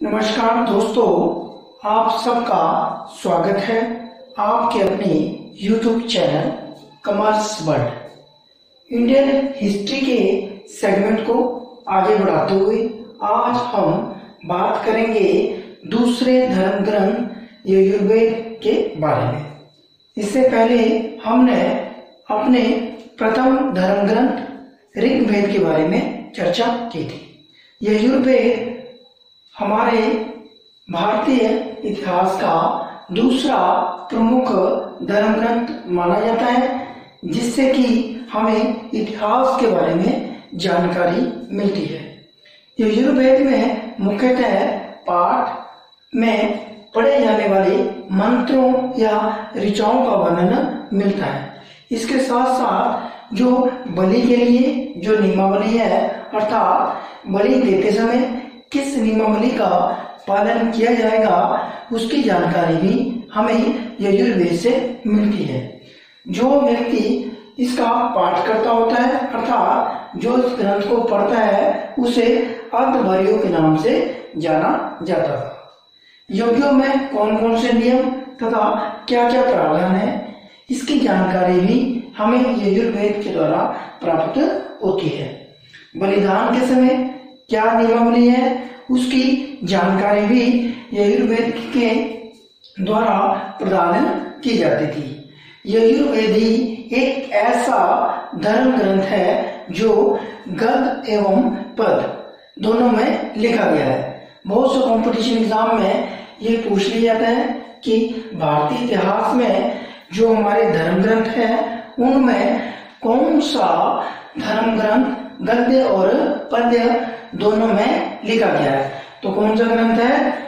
नमस्कार दोस्तों, आप सबका स्वागत है आपके अपने YouTube channel Commerce World. Indian history के सेगमेंट को आगे बढ़ाते हुए आज हम बात करेंगे दूसरे धर्म ग्रंथ यजुर्वेद के बारे में। इससे पहले हमने अपने प्रथम धर्म ग्रंथ ऋग्वेद के बारे में चर्चा की थी। यजुर्वेद हमारे भारतीय इतिहास का दूसरा प्रमुख धर्म ग्रंथ माना जाता है, जिससे कि हमें इतिहास के बारे में जानकारी मिलती है। यजुर्वेद में मुख्यतः पाठ में पढ़े जाने वाले मंत्रों या ऋचाओं का वर्णन मिलता है। इसके साथ साथ जो बलि के लिए जो नियमावली है, अर्थात बलि देते समय किस नियमावली का पालन किया जाएगा, उसकी जानकारी भी हमें यजुर्वेद से मिलती है। जो व्यक्ति इसका पाठ करता होता है, अर्थात जो इस ग्रंथ को पढ़ता है, उसे अर्धवर्यो के नाम से जाना जाता था यज्ञों में कौन कौन से नियम तथा क्या क्या प्रावधान है, इसकी जानकारी भी हमें यजुर्वेद के द्वारा प्राप्त होती है। बलिदान के समय क्या नियमावली है, उसकी जानकारी भी यजुर्वेद के द्वारा प्रदान की जाती थी। यजुर्वेदी एक ऐसा धर्म ग्रंथ है जो गद एवं पद दोनों में लिखा गया है। बहुत से कंपटीशन एग्ज़ाम में ये पूछ लिया जाता है कि भारतीय इतिहास में जो हमारे धर्म ग्रंथ है, उनमें कौन सा धर्म ग्रंथ गद्य और पद्य दोनों में लिखा गया है। तो कौन सा ग्रंथ है?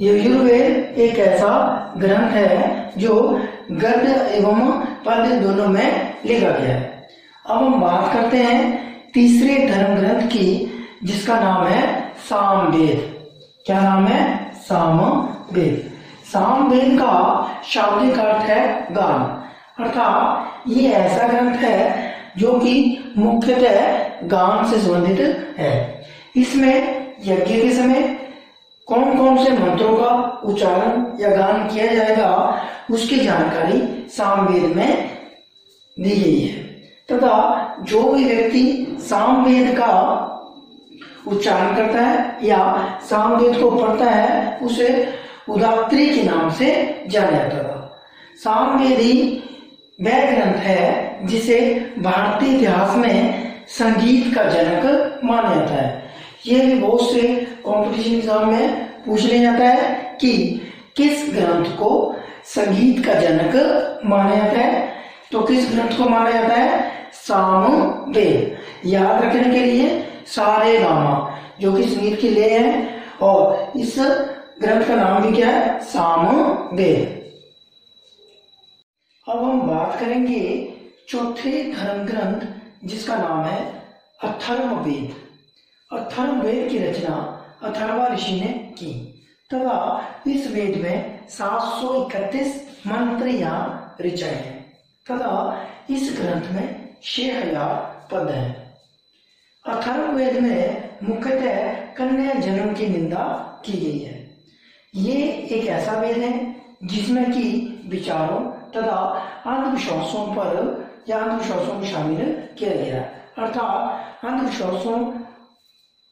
यजुर्वेद एक ऐसा ग्रंथ है जो गद्य एवं पद्य दोनों में लिखा गया है। अब हम बात करते हैं तीसरे धर्म ग्रंथ की, जिसका नाम है सामवेद। क्या नाम है? सामवेद। सामवेद का शाब्दिक अर्थ है गान। अर्थात ये ऐसा ग्रंथ है जो कि मुख्यतः गान से संबंधित है। इसमें यज्ञ के समय कौन कौन से मंत्रों का उच्चारण या गान किया जाएगा, उसकी जानकारी सामवेद में दी गई है। तथा जो भी व्यक्ति सामवेद का उच्चारण करता है या सामवेद को पढ़ता है, उसे उदात्री के नाम से जाना जाता था। सामवेद वह ग्रंथ है जिसे भारतीय इतिहास में संगीत का जनक माना जाता है। ये भी बहुत से कंपटीशन एग्ज़ाम में पूछने जाता है कि किस ग्रंथ को संगीत का जनक माना जाता है। तो किस ग्रंथ को माना जाता है? सामवेद। याद रखने के लिए सारे गामा, जो कि संगीत की ले है, और इस ग्रंथ का नाम भी क्या है? सामवेद। अब हम बात करेंगे चौथे धर्म ग्रंथ जिसका नाम है अथर्ववेद। अथर्ववेद की रचना अथर्वा ऋषि ने की। तथा इस वेद में 731 मंत्र या ऋचाएँ हैं। तथा इस ग्रंथ में छह हज़ार पद हैं। अथर्ववेद में मुख्यतः कन्या जन्म की निंदा की गई है। ये एक ऐसा वेद है जिसमें कि विचारों तथा अंधविश्वासों पर या अंधविश्वासों में शामिल किया गया। अर्थात अंधविश्वासों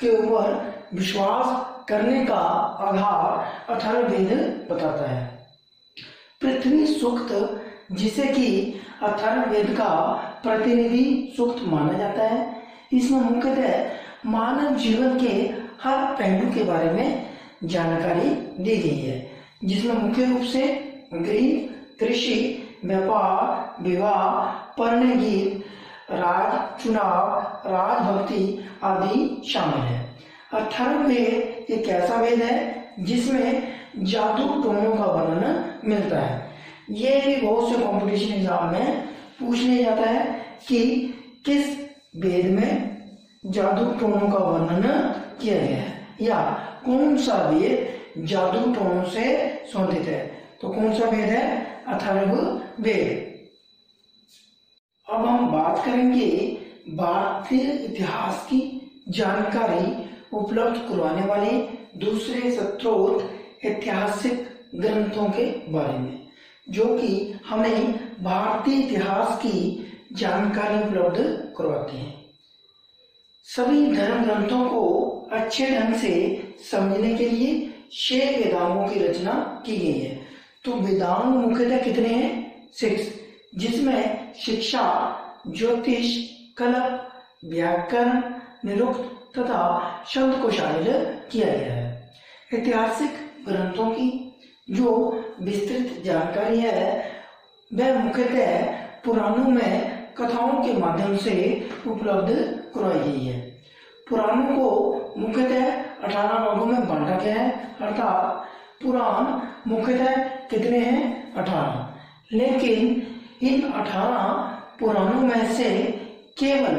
के ऊपर विश्वास करने का आधार अथर्ववेद बताता है। पृथ्वी सूक्त, जिसे कि अथर्ववेद का प्रतिनिधि सूक्त माना जाता है, इसमें मुख्यतः मानव जीवन के हर पहलू के बारे में जानकारी दी गई है, जिसमें मुख्य रूप से गृह कृषि व्यापार, विवाह पर्ण गीत राज, चुनाव, राजभक्ति आदि शामिल है। अथर्ववेद एक ऐसा वेद है? जिसमें जादू टोनों का वर्णन मिलता है। ये भी बहुत से कंपटीशन एग्ज़ाम में पूछने जाता है कि किस वेद में जादू टोनों का वर्णन किया गया है, या कौन सा वेद जादू टोनों से संबंधित है। तो कौन सा वेद है? अथर्व वेद अब हम बात करेंगे भारतीय इतिहास की जानकारी उपलब्ध करवाने वाले दूसरे स्त्रोत ऐतिहासिक ग्रंथों के बारे में, जो कि हमें भारतीय इतिहास की जानकारी उपलब्ध करवाते हैं। सभी धर्म ग्रंथों को अच्छे ढंग से समझने के लिए छह वेदांगों की रचना की गई है। तो वेदांग मुख्यतः कितने हैं? सिक्स जिसमें शिक्षा, ज्योतिष कलप व्याकरण, निरुक्त तथा शब्द को शामिल किया गया है। ऐतिहासिक ग्रंथों की जो विस्तृत जानकारी है, वह मुख्यतः पुराणों में कथाओं के माध्यम से उपलब्ध करवाई गई है। पुराणों को मुख्यतः अठारह भागों में बांटा गया है, अर्थात पुराण मुख्यतः कितने हैं? अठारह। लेकिन इन अठारह पुराणों में से केवल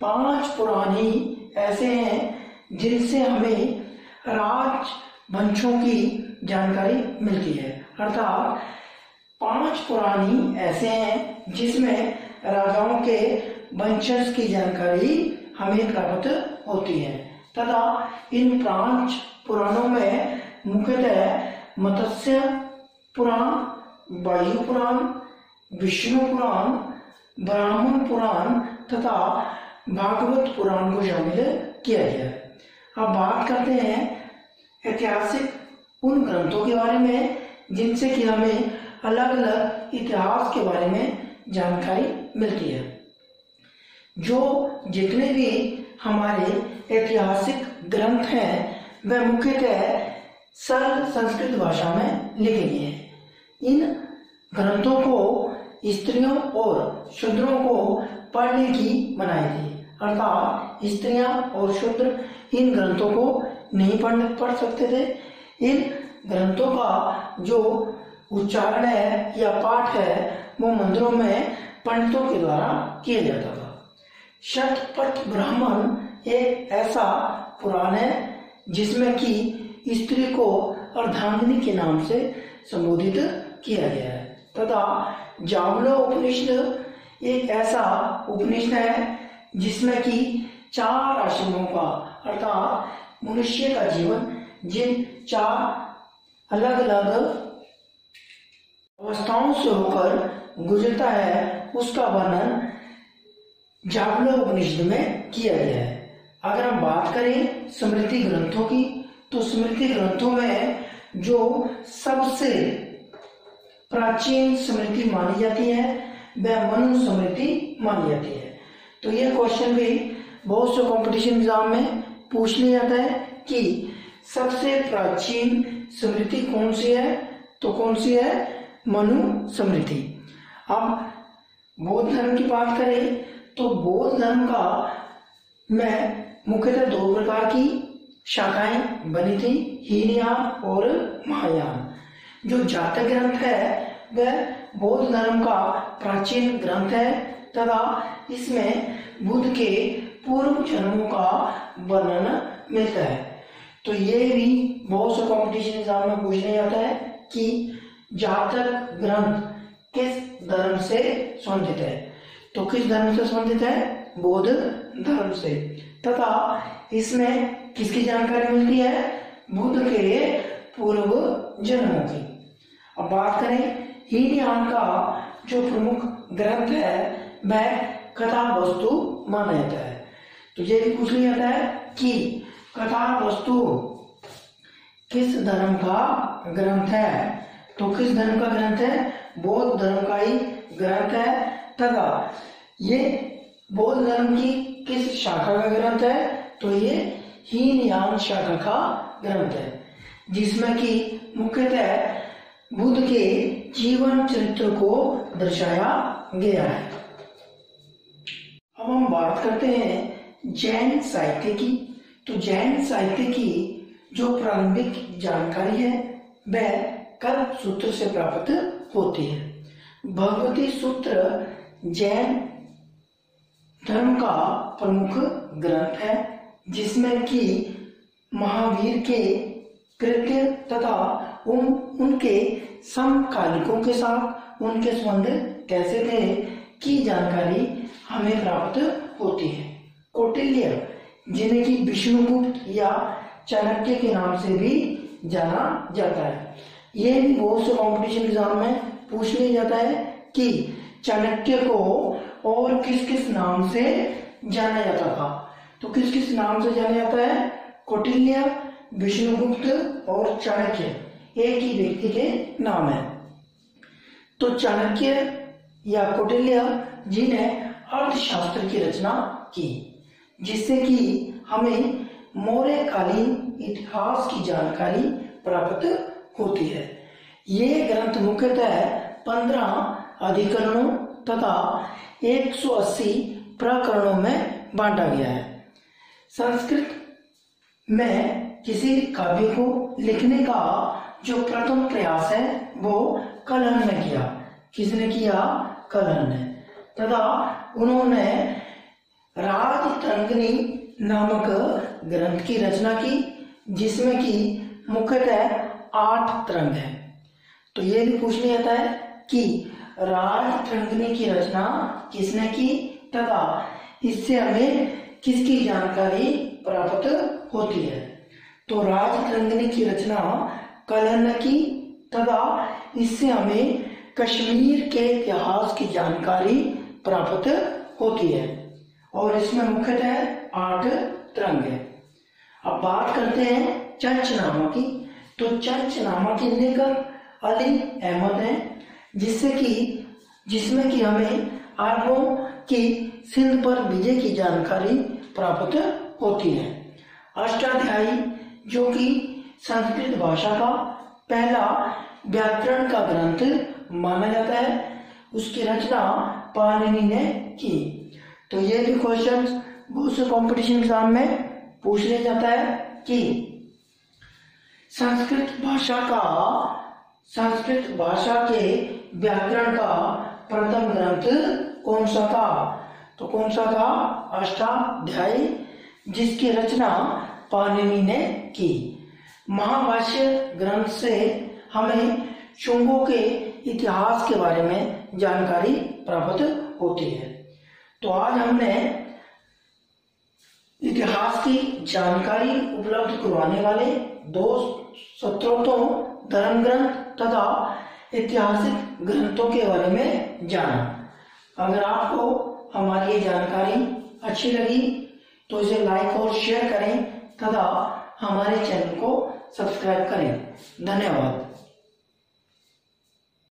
पाँच पुराण ही ऐसे हैं जिनसे हमें राज वंशों की जानकारी मिलती है। अर्थात पाँच पुरानी ऐसे हैं जिसमें राजाओं के वंशज की जानकारी हमें प्राप्त होती है। तथा इन पाँच पुराणों में मुख्यतः मत्स्य पुराण, वायु पुराण, विष्णु पुराण, ब्राह्मण पुराण तथा भागवत पुराण को शामिल किया गया। अब बात करते हैं ऐतिहासिक उन ग्रंथों के बारे में, जिनसे कि हमें अलग अलग इतिहास के बारे में जानकारी मिलती है। जो जितने भी हमारे ऐतिहासिक ग्रंथ हैं वह मुख्यतः सरल संस्कृत भाषा में लिखे गए हैं। इन ग्रंथों को स्त्रियों और शूद्रों को पढ़ने की मनाई थी। अर्थात स्त्रियाँ और शूद्र इन ग्रंथों को नहीं पढ़ पढ़ सकते थे। इन ग्रंथों का जो उच्चारण है या पाठ है, वो मंदिरों में पंडितों के द्वारा किया जाता था। शतपथ ब्राह्मण एक ऐसा पुराण है, जिसमें कि स्त्री को अर्धांगिनी के नाम से संबोधित किया गया है। तथा जावलो उपनिषद एक ऐसा उपनिषद है जिसमें कि चार आश्रमों का, अर्थात मनुष्य का जीवन, जिन चार अलग अलग अवस्थाओं से होकर गुजरता है, उसका वर्णन जागलो उपनिषद में किया गया है। अगर हम बात करें स्मृति ग्रंथों की तो स्मृति ग्रंथों में जो सबसे प्राचीन स्मृति मानी जाती है वह मनु स्मृति मानी जाती है। तो ये क्वेश्चन भी बहुत से कंपटीशन एग्ज़ाम में पूछ लिया जाता है कि सबसे प्राचीन स्मृति कौन सी है? तो कौन सी है? मनु स्मृति अब बौद्ध धर्म की बात करें तो बौद्ध धर्म का मैं मुख्यतः दो प्रकार की शाखाएँ बनी थी हीनयान और महायान। जो जातक ग्रंथ है, वह बौद्ध धर्म का प्राचीन ग्रंथ है, तथा इसमें बुद्ध के पूर्व जन्मों का वर्णन मिलता है। तो ये भी बहुत से कॉम्पिटिशन एग्ज़ाम में पूछने जाता है कि जातक ग्रंथ किस धर्म से संबंधित है? तो किस धर्म से संबंधित है? बौद्ध धर्म से। तथा इसमें किसकी जानकारी मिलती है? बुद्ध के पूर्व जन्मों की। अब बात करें, हीनयान का जो प्रमुख ग्रंथ है वह कथा वस्तु माना जाता है। तो ये भी पूछ लिया जाता है कि कथा वस्तु किस धर्म का ग्रंथ है? तो किस धर्म का ग्रंथ है? बौद्ध धर्म का ही ग्रंथ है। तथा ये बौद्ध धर्म की किस शाखा का ग्रंथ है? तो ये हीनयान शाखा का ग्रंथ है, जिसमें कि मुख्यतः बुद्ध के जीवन चरित्र को दर्शाया गया है। अब हम बात करते हैं जैन साहित्य की। तो जैन साहित्य की जो प्रारंभिक जानकारी है, वह कल्प सूत्र से प्राप्त होती है। भगवती सूत्र जैन धर्म का प्रमुख ग्रंथ है, जिसमें कि महावीर के कृत्य तथा उन, उनके समकालिकों के साथ उनके संबंध कैसे थे की जानकारी हमें प्राप्त होती है। कौटिल्य, जिन्हें कि विष्णुगुप्त या चाणक्य के नाम से भी जाना जाता है। ये भी बहुत से कॉम्पिटिशन एग्ज़ाम में पूछ लिया जाता है कि चाणक्य को और किस किस नाम से जाना जाता था। तो किस किस नाम से जाना जाता है? कौटिल्य, विष्णुगुप्त और चाणक्य। एक ही व्यक्ति के नाम है। तो चाणक्य या कौटिल्य जी ने अर्थशास्त्र की रचना की, जिससे कि हमें मौर्य कालीन इतिहास की जानकारी प्राप्त होती है। ये ग्रंथ मुख्यतः पंद्रह अधिकरणों तथा 180 प्रकरणों में बांटा गया है। संस्कृत में किसी काव्य को लिखने का जो प्रथम प्रयास है, वो कलन ने किया। किसने किया? कलन ने। तथा उन्होंने राजतरंगनी नामक ग्रंथ की रचना की, जिसमें कि मुख्यतः आठ तरंग है। तो ये भी पूछ लिया जाता है कि राज तरंगनी की रचना किसने की, तथा इससे हमें किसकी जानकारी प्राप्त होती है? तो राजतरंगनी की रचना कलन की तथा इससे हमें कश्मीर के इतिहास की जानकारी प्राप्त होती है। और इसमें मुख्यतः आठ तरंग है। अब बात करते हैं चर्चनामा की। तो चर्चनामा के लेखक अली अहमद है, जिससे कि, जिसमें कि हमें अरबों की सिंध पर विजय की जानकारी प्राप्त होती है। अष्टाध्यायी, जो कि संस्कृत भाषा का पहला व्याकरण का ग्रंथ माना जाता है। उसकी रचना पाणिनि ने की। तो ये भी क्वेश्चन बहुत से कॉम्पिटिशन एग्ज़ाम में पूछ लिया जाता है कि संस्कृत भाषा का, संस्कृत भाषा के व्याकरण का प्रथम ग्रंथ कौन सा था? तो कौन सा था? अष्टाध्यायी, जिसकी रचना पाणिनि ने की। महाभाष्य ग्रंथ से हमें चुंगों के इतिहास के बारे में जानकारी प्राप्त होती है। तो आज हमने इतिहास की जानकारी उपलब्ध करवाने वाले दो सत्रों धर्म ग्रंथ तथा ऐतिहासिक ग्रंथों के बारे में जाना। अगर आपको हमारी ये जानकारी अच्छी लगी तो इसे लाइक और शेयर करें तथा हमारे चैनल को सब्सक्राइब करें। धन्यवाद।